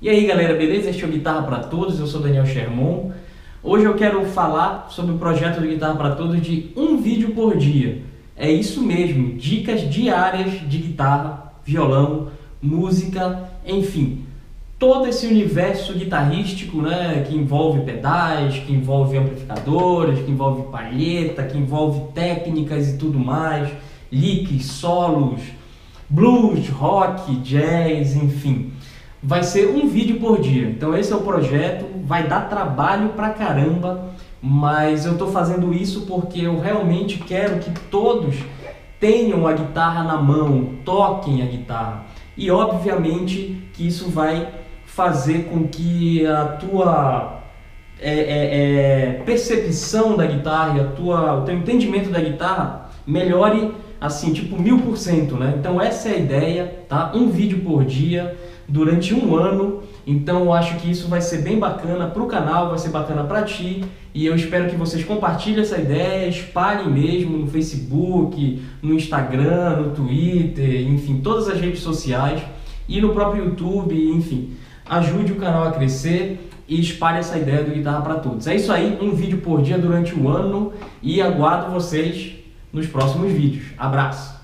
E aí galera, beleza? Este é o Guitarra para Todos, eu sou Daniel Sherman. Hoje eu quero falar sobre o projeto do Guitarra para Todos de um vídeo por dia. É isso mesmo, dicas diárias de guitarra, violão, música, enfim, todo esse universo guitarrístico, né, que envolve pedais, que envolve amplificadores, que envolve palheta, que envolve técnicas e tudo mais, licks, solos, blues, rock, jazz, enfim vai ser um vídeo por dia. Então esse é o projeto, vai dar trabalho pra caramba, mas eu estou fazendo isso porque eu realmente quero que todos tenham a guitarra na mão, toquem a guitarra. E obviamente que isso vai fazer com que a tua é, é, é, percepção da guitarra a tua, o teu entendimento da guitarra melhore assim, tipo mil por cento, né? Então essa é a ideia, tá? Um vídeo por dia durante um ano. Então eu acho que isso vai ser bem bacana para o canal, vai ser bacana para ti. E eu espero que vocês compartilhem essa ideia, espalhem mesmo no Facebook, no Instagram, no Twitter, enfim, todas as redes sociais e no próprio YouTube, enfim. Ajude o canal a crescer e espalhe essa ideia do Guitarra para Todos. É isso aí, um vídeo por dia durante o ano e aguardo vocês nos próximos vídeos. Abraço!